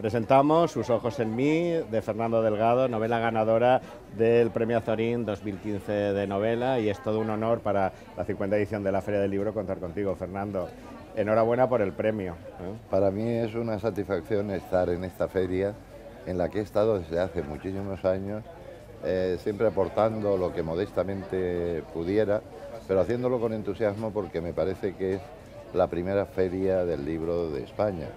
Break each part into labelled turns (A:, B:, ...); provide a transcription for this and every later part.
A: Presentamos Sus ojos en mí de Fernando Delgado, novela ganadora del Premio Azorín 2015 de novela y es todo un honor para la 50 edición de la Feria del Libro contar contigo, Fernando. Enhorabuena por el premio.
B: ¿eh? Para mí es una satisfacción estar en esta feria en la que he estado desde hace muchísimos años, eh, siempre aportando lo que modestamente pudiera, pero haciéndolo con entusiasmo porque me parece que es la primera feria del libro de España.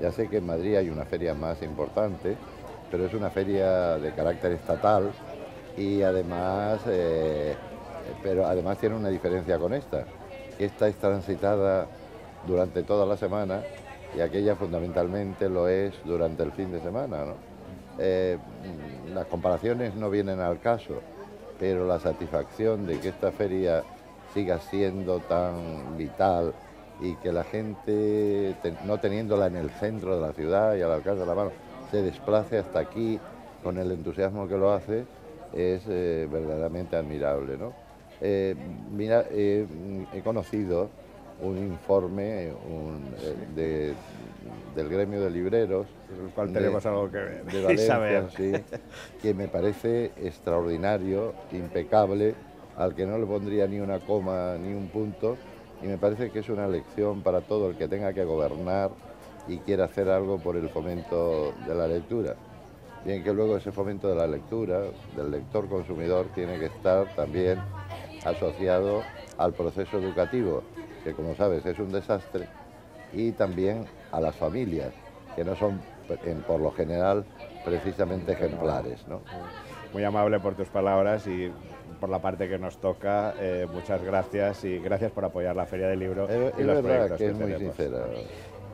B: Ya sé que en Madrid hay una feria más importante, pero es una feria de carácter estatal y además, eh, pero además tiene una diferencia con esta. Esta es transitada durante toda la semana y aquella fundamentalmente lo es durante el fin de semana. Eh, las comparaciones no vienen al caso, pero la satisfacción de que esta feria siga siendo tan vital y que la gente, no teniéndola en el centro de la ciudad y al alcance de la mano, se desplace hasta aquí con el entusiasmo que lo hace, es eh, verdaderamente admirable. ¿no? Eh, mira, he conocido un informe eh, del gremio de libreros,
A: el cual tenemos algo que ver.
B: de Valencia, sí, que me parece extraordinario, impecable, al que no le pondría ni una coma ni un punto y me parece que es una lección para todo el que tenga que gobernar y quiera hacer algo por el fomento de la lectura. Bien que luego ese fomento de la lectura, del lector consumidor, tiene que estar también asociado al proceso educativo, que como sabes es un desastre, y también a las familias, que no son por lo general precisamente ejemplares.
A: Muy amable por tus palabras y por la parte que nos toca. Eh, muchas gracias y gracias por apoyar la Feria del Libro
B: y los proyectos que, es muy sincera.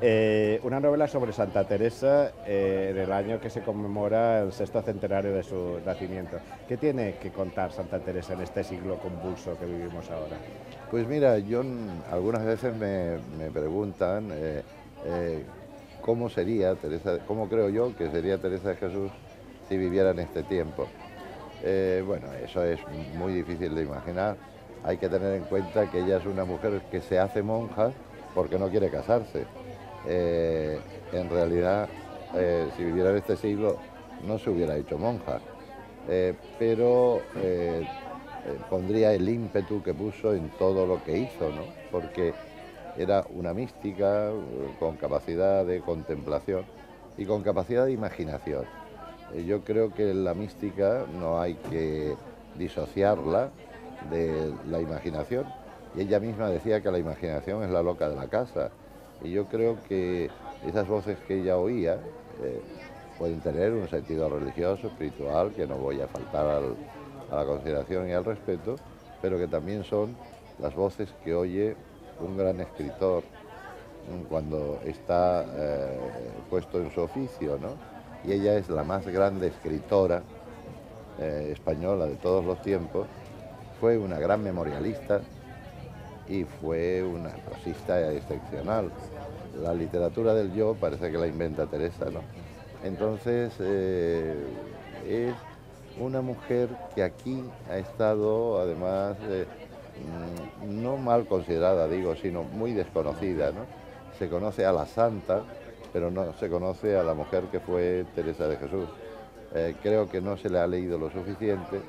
A: Eh, una novela sobre Santa Teresa eh, en el año que se conmemora el sexto centenario de su nacimiento. ¿Qué tiene que contar Santa Teresa en este siglo convulso que vivimos ahora?
B: Pues mira, yo algunas veces me, me preguntan cómo sería Teresa, cómo creo yo que sería Teresa de Jesús si viviera en este tiempo. Eh, bueno, eso es muy difícil de imaginar. Hay que tener en cuenta que ella es una mujer que se hace monja porque no quiere casarse. Eh, en realidad, eh, si viviera en este siglo, no se hubiera hecho monja. pero pondría el ímpetu que puso en todo lo que hizo, ¿no? porque era una mística con capacidad de contemplación y con capacidad de imaginación. Eh, yo creo que la mística no hay que disociarla de la imaginación. Y ella misma decía que la imaginación es la loca de la casa. Y yo creo que esas voces que ella oía eh, pueden tener un sentido religioso, espiritual, que no voy a faltar a la consideración y al respeto, pero que también son las voces que oye un gran escritor mm, cuando está eh, puesto en su oficio, ¿no? Y ella es la más grande escritora eh, española de todos los tiempos. Fue una gran memorialista y fue una prosista excepcional. La literatura del yo parece que la inventa Teresa, ¿no? Entonces eh, es una mujer que aquí ha estado además eh, mm, no mal considerada, digo, sino muy desconocida, ¿no? Se conoce a la santa, pero no se conoce a la mujer que fue Teresa de Jesús. Eh, creo que no se le ha leído lo suficiente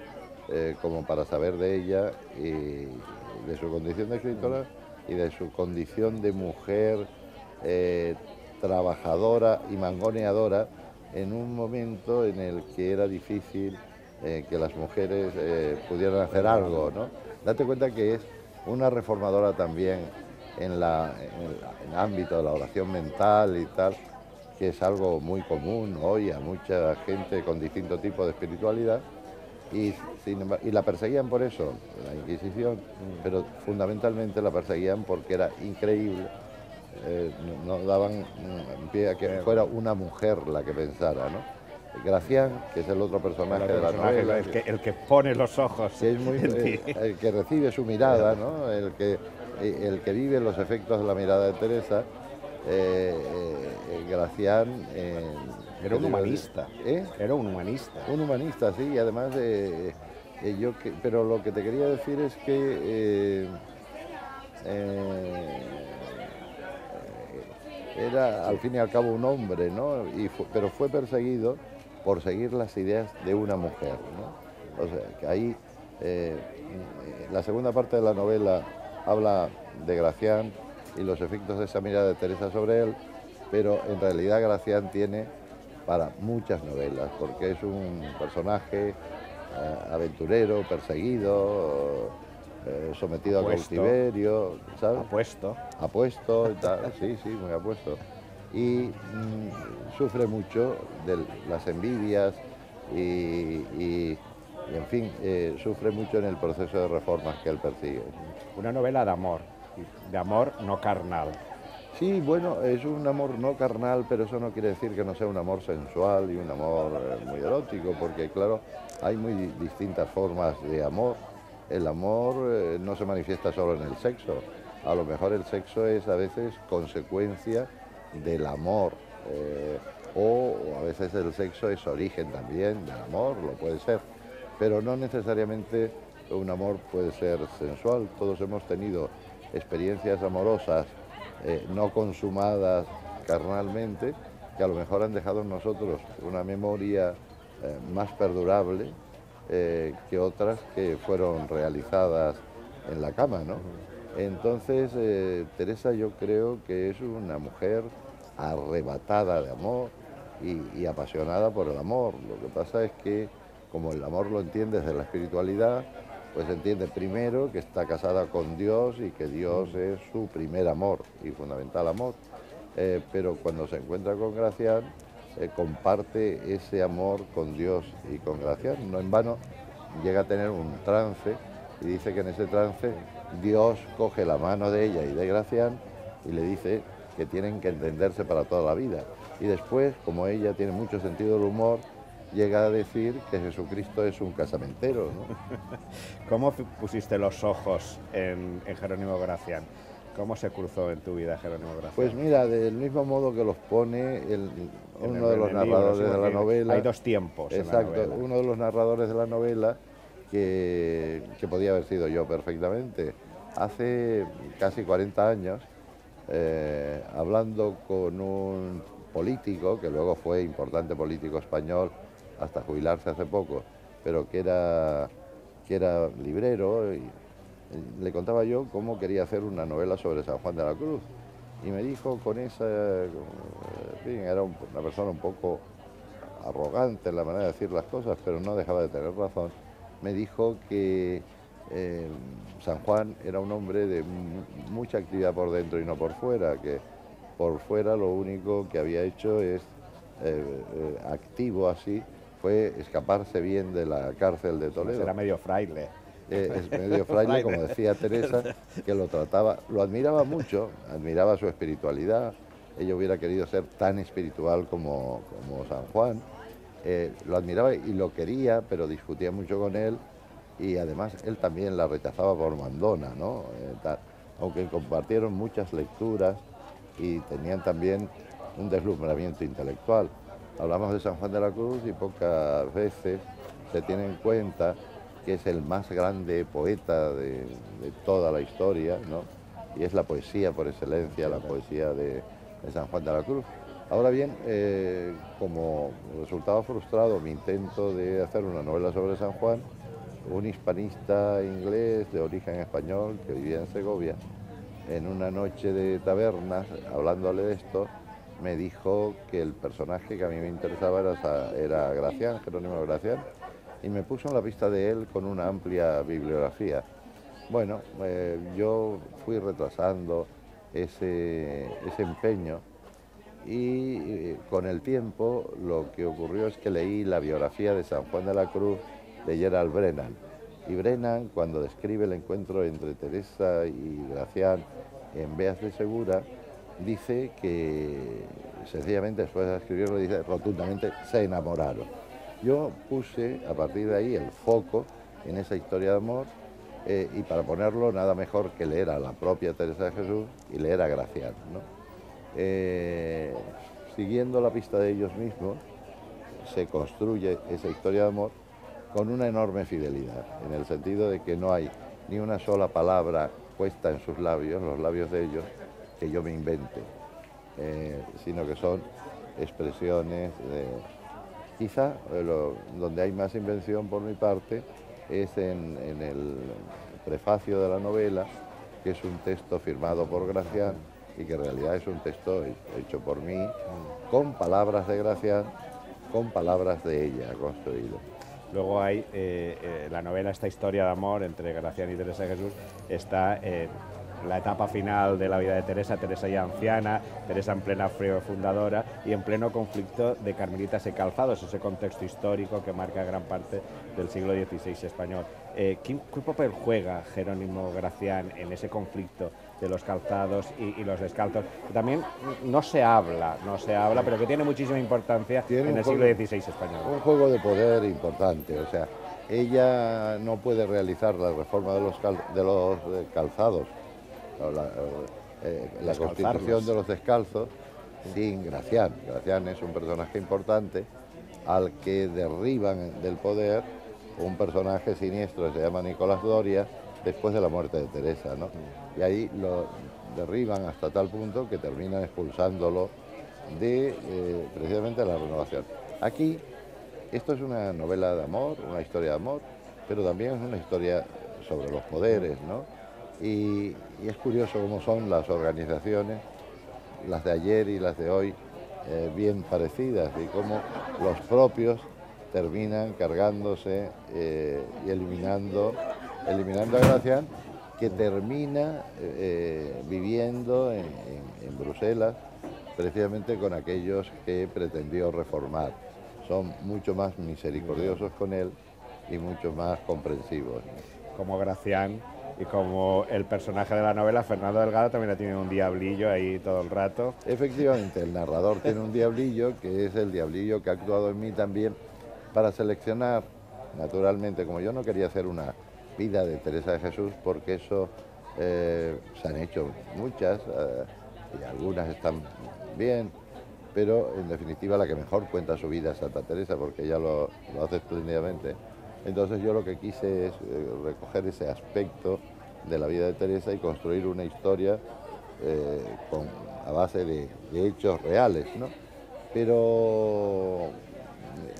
B: eh, como para saber de ella y de su condición de escritora y de su condición de mujer eh, trabajadora y mangoneadora en un momento en el que era difícil que las mujeres pudieran hacer algo. ¿no? Date cuenta que es una reformadora también en, la, el, ámbito de la oración mental y tal, que es algo muy común hoy a mucha gente con distinto tipo de espiritualidad. Y, y la perseguían por eso, la Inquisición, pero fundamentalmente la perseguían porque era increíble eh, no, daban pie a que fuera una mujer la que pensara, ¿no? Gracián, que es el otro personaje de la novela.
A: El que, el que pone los ojos.
B: es muy, el, que recibe su mirada, ¿no? el que eh, el que vive los efectos de la mirada de Teresa, eh, eh, Gracián...
A: era un humanista. Era un humanista.
B: Un humanista, sí, y además yo pero lo que te quería decir es que era al fin y al cabo un hombre, ¿no? Y pero fue perseguido por seguir las ideas de una mujer, ¿no? O sea, que ahí eh, la segunda parte de la novela habla de Gracián y los efectos de esa mirada de Teresa sobre él, pero en realidad Gracián tiene para muchas novelas, porque es un personaje eh, aventurero, perseguido, eh, sometido a cautiverio, ¿sabes?
A: Apuesto.
B: Apuesto, sí, sí, muy apuesto. Y mm, sufre mucho de las envidias y, en fin, eh, sufre mucho en el proceso de reformas que él persigue.
A: Una novela de amor, de amor no carnal.
B: Sí, bueno, es un amor no carnal, pero eso no quiere decir que no sea un amor sensual y un amor eh, muy erótico, porque claro, hay muy distintas formas de amor el amor eh, no se manifiesta solo en el sexo. A lo mejor el sexo es a veces consecuencia del amor. Eh, o a veces el sexo es origen también del amor, lo puede ser. Pero no necesariamente un amor puede ser sensual. Todos hemos tenido experiencias amorosas eh, no consumadas carnalmente que a lo mejor han dejado en nosotros una memoria más perdurable eh, que otras que fueron realizadas en la cama, ¿no? Entonces, eh, Teresa yo creo que es una mujer arrebatada de amor y, apasionada por el amor. Lo que pasa es que, como el amor lo entiende desde la espiritualidad, pues entiende primero que está casada con Dios y que Dios es su primer amor y fundamental amor. Eh, pero cuando se encuentra con Gracián, eh, comparte ese amor con Dios y con Gracián. No en vano llega a tener un trance y dice que en ese trance Dios coge la mano de ella y de Gracián y le dice que tienen que entenderse para toda la vida. Y después, como ella tiene mucho sentido del humor, llega a decir que Jesucristo es un casamentero.
A: ¿Cómo pusiste los ojos en, en Jerónimo Gracián? ¿Cómo se cruzó en tu vida Jerónimo Gracián?
B: Pues mira, del mismo modo que los pone uno de los narradores de la novela.
A: Hay dos tiempos.
B: Exacto, uno de los narradores de la novela que, podía haber sido yo perfectamente. Hace casi 40 años, eh, hablando con un político, que luego fue importante político español hasta jubilarse hace poco, pero que era, que era librero y le contaba yo cómo quería hacer una novela sobre San Juan de la Cruz. Y me dijo con esa, era una persona un poco arrogante en la manera de decir las cosas, pero no dejaba de tener razón, me dijo que eh, San Juan era un hombre de mucha actividad por dentro y no por fuera, que por fuera lo único que había hecho es eh, eh, activo así, fue escaparse bien de la cárcel de Toledo.
A: Era medio fraile.
B: Es medio fraile, como decía Teresa, que lo trataba, lo admiraba mucho, admiraba su espiritualidad, ella hubiera querido ser tan espiritual como, como San Juan, eh, lo admiraba y lo quería, pero discutía mucho con él y además él también la rechazaba por mandona, ¿no? Eh, aunque compartieron muchas lecturas y tenían también un deslumbramiento intelectual. Hablamos de San Juan de la Cruz y pocas veces se tiene en cuenta que es el más grande poeta de, toda la historia, ¿no? y es la poesía por excelencia, la poesía de, San Juan de la Cruz. Ahora bien, eh, como resultado frustrado mi intento de hacer una novela sobre San Juan, un hispanista inglés de origen español que vivía en Segovia, en una noche de tabernas, hablándole de esto, me dijo que el personaje que a mí me interesaba era, era Gracián, Jerónimo Gracián, y me puso en la pista de él con una amplia bibliografía. Bueno, eh, yo fui retrasando ese, empeño y eh, con el tiempo lo que ocurrió es que leí la biografía de San Juan de la Cruz de Gerald Brennan. Y Brennan, cuando describe el encuentro entre Teresa y Gracián en Beas de Segura, dice que sencillamente después de escribirlo, dice rotundamente, se enamoraron. Yo puse a partir de ahí el foco en esa historia de amor eh, y para ponerlo nada mejor que leer a la propia Teresa de Jesús y leer a Gracián. Eh, siguiendo la pista de ellos mismos, se construye esa historia de amor con una enorme fidelidad, en el sentido de que no hay ni una sola palabra puesta en sus labios, los labios de ellos, que yo me invente. eh, sino que son expresiones de... Quizá eh, donde hay más invención por mi parte es en, el prefacio de la novela, que es un texto firmado por Gracián y que en realidad es un texto hecho por mí, con palabras de Gracián, con palabras de ella construido.
A: Luego hay eh, eh, la novela, esta historia de amor entre Gracián y Teresa Jesús, está la etapa final de la vida de Teresa, Teresa ya anciana, Teresa en plena frío fundadora y en pleno conflicto de carmelitas y calzados, ese contexto histórico que marca gran parte del siglo XVI español. Eh, ¿qué, papel juega Jerónimo Gracián en ese conflicto de los calzados y, los descalzos? también no se habla, no se habla, pero que tiene muchísima importancia en el siglo XVI español.
B: Un juego de poder importante, o sea, ella no puede realizar la reforma de los, de los eh, la, eh, la constitución de los descalzos, sin Gracián. Gracián es un personaje importante al que derriban del poder un personaje siniestro que se llama Nicolás Doria después de la muerte de Teresa, ¿no? Y ahí lo derriban hasta tal punto que terminan expulsándolo de eh, precisamente la renovación. Aquí, esto es una novela de amor, una historia de amor, pero también es una historia sobre los poderes, ¿no? Y, es curioso cómo son las organizaciones, las de ayer y las de hoy, eh, bien parecidas, y cómo los propios terminan cargándose eh, y eliminando, eliminando a Gracián, que termina eh, viviendo en, Bruselas precisamente con aquellos que pretendió reformar. Son mucho más misericordiosos con él y mucho más comprensivos.
A: Como Gracián y como el personaje de la novela, Fernando Delgado, también ha tenido un diablillo ahí todo el rato.
B: Efectivamente, el narrador tiene un diablillo, que es el diablillo que ha actuado en mí también para seleccionar, naturalmente, como yo no quería hacer una vida de Teresa de Jesús, porque eso eh, se han hecho muchas eh, y algunas están bien, pero en definitiva la que mejor cuenta su vida es Santa Teresa, porque ella lo, hace espléndidamente. Entonces yo lo que quise es eh, recoger ese aspecto de la vida de Teresa y construir una historia con, a base de, hechos reales, ¿no? Pero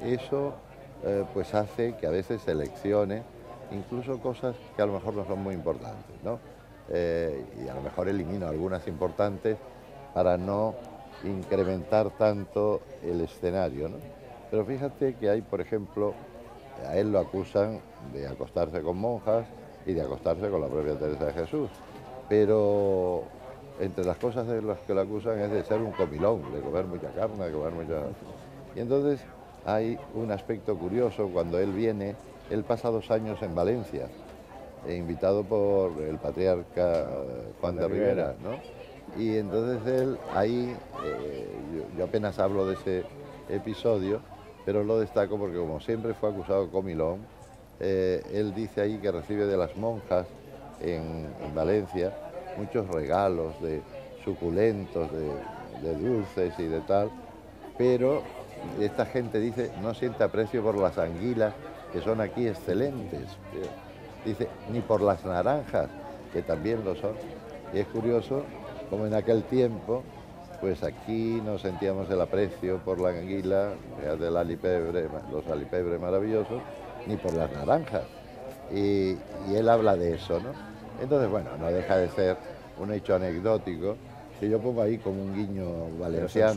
B: eso eh, pues hace que a veces seleccione incluso cosas que a lo mejor no son muy importantes, ¿no? Eh, y a lo mejor elimino algunas importantes para no incrementar tanto el escenario, ¿no? Pero fíjate que hay, por ejemplo, a él lo acusan de acostarse con monjas y de acostarse con la propia Teresa de Jesús, pero entre las cosas de las que lo acusan es de ser un comilón, de comer mucha carne, de comer mucha... Y entonces hay un aspecto curioso cuando él viene, él pasa dos años en Valencia, eh, invitado por el patriarca Juan de Rivera, ¿no? Y entonces él ahí, eh, yo, apenas hablo de ese episodio, pero lo destaco porque como siempre fue acusado de comilón, eh, él dice ahí que recibe de las monjas en, Valencia muchos regalos de suculentos, de dulces y de tal, pero esta gente dice, no siente aprecio por las anguilas, que son aquí excelentes. Dice, ni por las naranjas, que también lo son. Y es curioso como en aquel tiempo, pues aquí no sentíamos el aprecio por la anguila, del alipebre, los alipebres maravillosos, ni por las naranjas. Y, él habla de eso, ¿no? Entonces, bueno, no deja de ser un hecho anecdótico que yo pongo ahí como un guiño valenciano.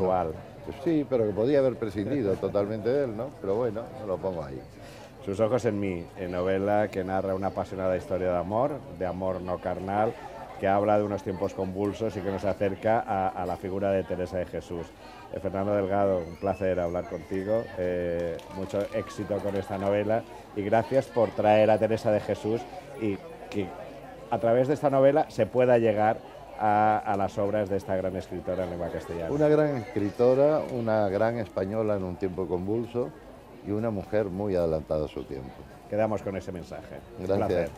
B: Pues sí, pero que podía haber prescindido totalmente de él, ¿no? Pero bueno, lo pongo ahí.
A: Sus ojos en mí, en novela que narra una apasionada historia de amor, de amor no carnal, que habla de unos tiempos convulsos y que nos acerca a, la figura de Teresa de Jesús. Eh, Fernando Delgado, un placer hablar contigo, eh, mucho éxito con esta novela y gracias por traer a Teresa de Jesús y que a través de esta novela se pueda llegar a, las obras de esta gran escritora en lengua castellana.
B: Una gran escritora, una gran española en un tiempo convulso y una mujer muy adelantada a su tiempo.
A: Quedamos con ese mensaje.
B: Gracias.